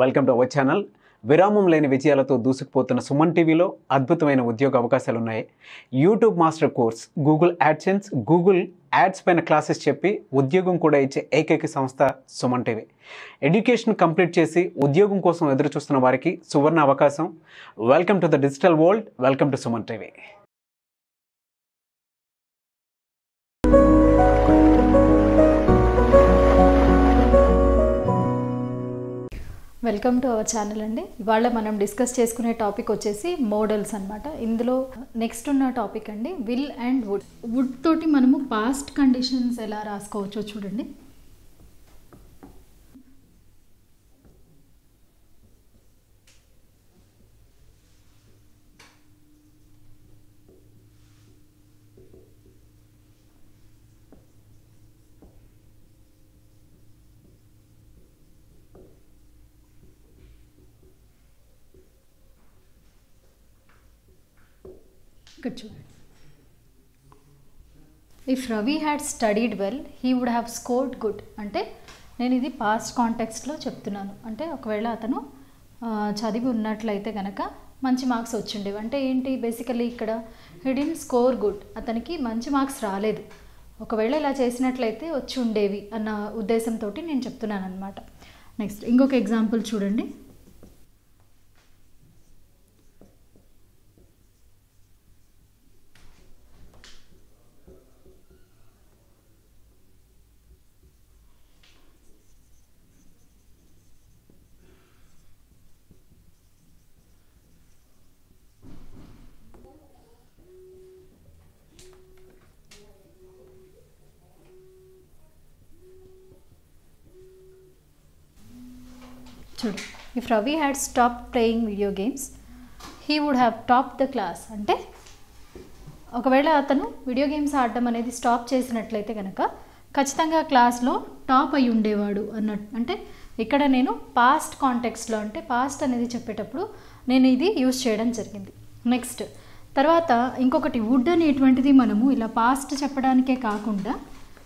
Welcome to our channel. విరామం లేని విజయాలతో దూసుకుపోతున్న సుమన్ టీవీలో అద్భుతమైన ఉద్యోగ అవకాశాలు ఉన్నాయి. YouTube master course Google AdSense Google ads పైన క్లాసెస్ చెప్పి ఉద్యోగం కూడా ఇచ్చే ఏకైక సంస్థ సుమన్ టీవీ. ఎడ్యుకేషన్ కంప్లీట్ చేసి ఉద్యోగం కోసం ఎదురు చూస్తున్న వారికి సువర్ణ అవకాశం. Welcome to the digital world welcome to Suman TV welcome to our channel అండి. ఇవాళ మనం డిస్కస్ చేసుకునే టాపిక్ వచ్చేసి మోడల్స్ అన్నమాట. ఇందులో నెక్స్ట్ ఉన్న టాపిక్ అండి విల్ అండ్ వుడ్ వుడ్ తోటి మనము పాస్ట్ కండిషన్స్ ఎలా రాసుకోవచ్చో చూడండి. ఇక్కడ చూడండి if Ravi had studied well he would have scored good అంటే నేను ఇది పాస్ట్ కాంటెక్స్ట్లో చెప్తున్నాను. అంటే ఒకవేళ అతను చదివి ఉన్నట్లయితే కనుక మంచి మార్క్స్ వచ్చిండేవి. అంటే ఏంటి? బేసికలీ ఇక్కడ హిడిన్ స్కోర్ గుడ్ అతనికి మంచి మార్క్స్ రాలేదు. ఒకవేళ ఇలా చేసినట్లయితే వచ్చి ఉండేవి అన్న ఉద్దేశంతో నేను చెప్తున్నాను అనమాట నెక్స్ట్ ఇంకొక ఎగ్జాంపుల్ చూడండి. చూడు if Ravi had stop playing video games he would have top the class అంటే ఒకవేళ అతను వీడియో గేమ్స్ ఆడడం అనేది స్టాప్ చేసినట్లయితే కనుక ఖచ్చితంగా క్లాస్లో టాప్ అయి ఉండేవాడు అన్నట్టు అంటే ఇక్కడ నేను పాస్ట్ కాంటెక్స్లో అంటే పాస్ట్ అనేది చెప్పేటప్పుడు నేను ఇది యూజ్ చేయడం జరిగింది. నెక్స్ట్ తర్వాత ఇంకొకటి వుడ్ అనేటువంటిది మనము ఇలా పాస్ట్ చెప్పడానికే కాకుండా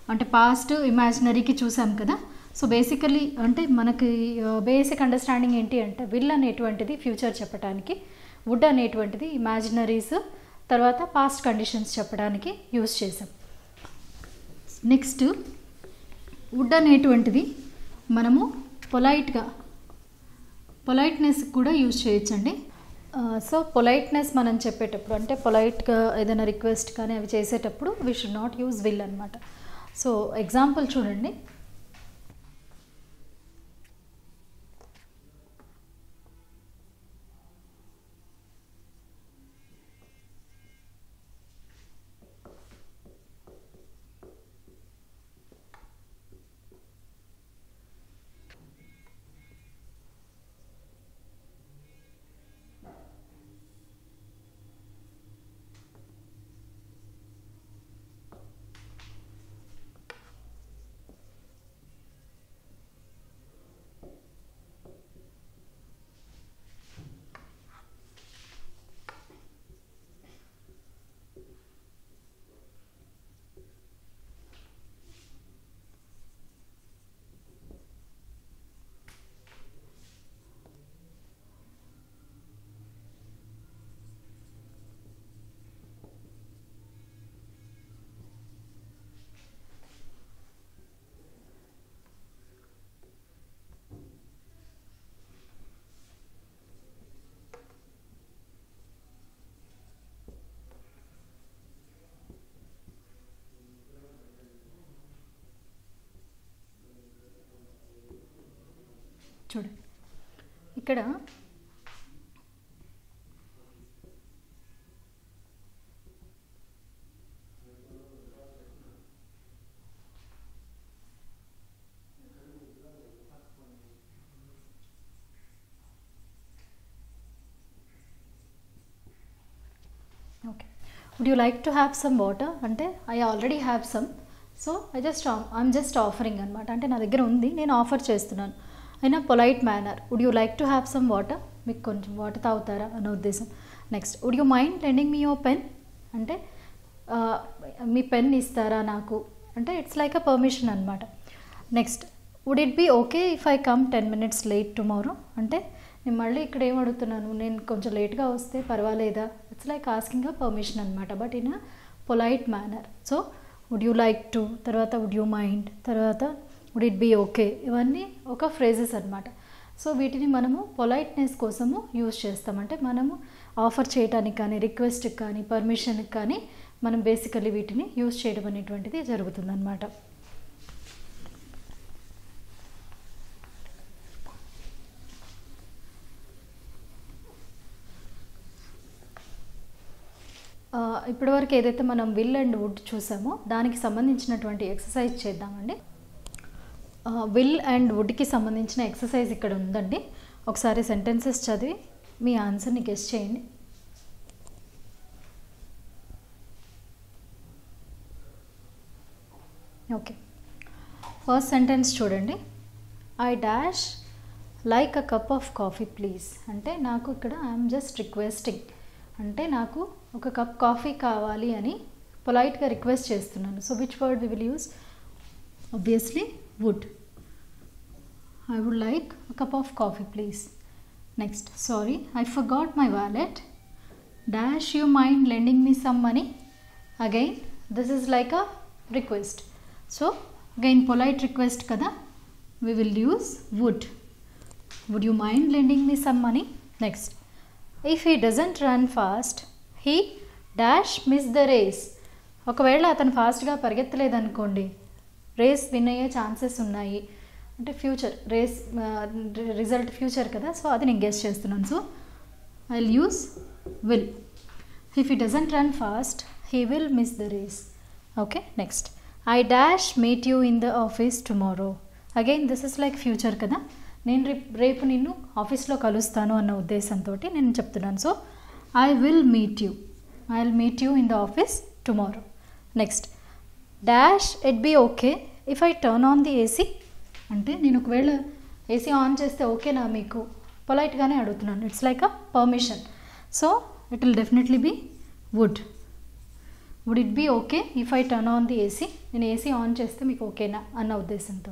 అంటే పాస్ట్ ఇమాజినరీకి చూసాం కదా సో బేసికలీ అంటే మనకి uh, బేసిక్ అండర్స్టాండింగ్ ఏంటి అంటే విల్ అనేటువంటిది ఫ్యూచర్ చెప్పడానికి వుడ్ అనేటువంటిది ఇమాజినరీస్ తర్వాత పాస్ట్ కండిషన్స్ చెప్పడానికి యూజ్ చేసాం నెక్స్ట్ వుడ్ అనేటువంటిది మనము పొలైట్గా పొలైట్నెస్ కూడా యూజ్ చేయొచ్చండి. Uh, సో పొలైట్నెస్ మనం చెప్పేటప్పుడు అంటే పొలైట్గా ఏదైనా రిక్వెస్ట్ కానీ అవి చేసేటప్పుడు we should not use will అనమాట సో ఎగ్జాంపుల్ చూడండి. చూడండి ఇక్కడ okay. Would you like to have some water అంటే I already have some so I just I'm just offering అనమాట అంటే నా దగ్గర ఉంది. నేను ఆఫర్ చేస్తున్నాను. అయినా polite manner would you like to have some water? మీకు కొంచెం వాటర్ తాగుతారా అనే ఉద్దేశం. Next would you mind lending me your pen? అంటే మీ పెన్ ఇస్తారా నాకు? అంటే ఇట్స్ లైక్ అ పర్మిషన్ అనమాట next would it be okay if I come ten minutes late tomorrow? అంటే నేను మళ్ళీ ఇక్కడ ఏం అడుగుతున్నాను? నేను కొంచెం లేట్గా వస్తే పర్వాలేదా? It's like asking a permission అనమాట but in a polite manner so would you like to? తర్వాత వుడ్ యూ మైండ్? తర్వాత వుడ్ ఇట్ బీ ఓకే ఇవన్నీ ఒక ఫ్రేజెస్ అనమాట సో వీటిని మనము పొలైట్నెస్ కోసము యూజ్ చేస్తామంటే మనము ఆఫర్ చేయడానికి కానీ రిక్వెస్ట్కి కానీ పర్మిషన్కి కానీ మనం బేసికలీ వీటిని యూజ్ చేయడం అనేటువంటిది జరుగుతుందన్నమాట. Uh, ఇప్పటివరకు ఏదైతే మనం విల్ అండ్ వుడ్ చూసామో దానికి సంబంధించినటువంటి ఎక్సర్సైజ్ చేద్దామండి. విల్ అండ్ వుడ్కి సంబంధించిన ఎక్సర్సైజ్ ఇక్కడ ఉందండి. ఒకసారి సెంటెన్సెస్ చదివి మీ ఆన్సర్ని గెస్ చేయండి. ఓకే ఫస్ట్ సెంటెన్స్ చూడండి. I dash like a cup of coffee please అంటే నాకు ఇక్కడ ఐఎమ్ జస్ట్ రిక్వెస్టింగ్ అంటే నాకు ఒక కప్ కాఫీ కావాలి అని పొలైట్గా రిక్వెస్ట్ చేస్తున్నాను. So which word we will use obviously would I would like cup of coffee please next sorry I forgot my wallet dash you mind lending me some money again this is like a request so again polite request కదా we will use would would you mind lending me some money next if he doesn't run fast he dash miss the race ఒకవేళ అతను ఫాస్ట్గా పరిగెత్తలేదనుకోండి race win అయ్యే chances ఉన్నాయి. అంటే future race result future కదా so అది నేను గెస్ చేస్తున్నాను. So I will use will if he doesn't run fast he will miss the race okay next I dash meet you in the office tomorrow again this is like future కదా. నేను రేపు రేపు నిన్ను ఆఫీస్లో కలుస్తాను అన్న ఉద్దేశంతో నేను చెప్తున్నాను. So I will meet you I will meet you in the office tomorrow next dash it be okay if I turn on the AC అంటే నేను ఒకవేళ ఏసీ ఆన్ చేస్తే ఓకేనా మీకు. పొలైట్గానే అడుగుతున్నాను. It's like a permission so it will definitely be would would it be okay if I turn on the AC నేను AC on చేస్తే మీకు ఓకేనా అన్న ఉద్దేశంతో